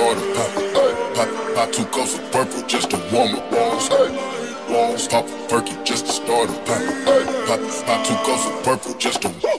order. Pop, ay, pop, pop two cups of purple just to warm up. Walls, walls. Pop a perky just to start a, Pop, ay, pop, pop two cups of purple just to.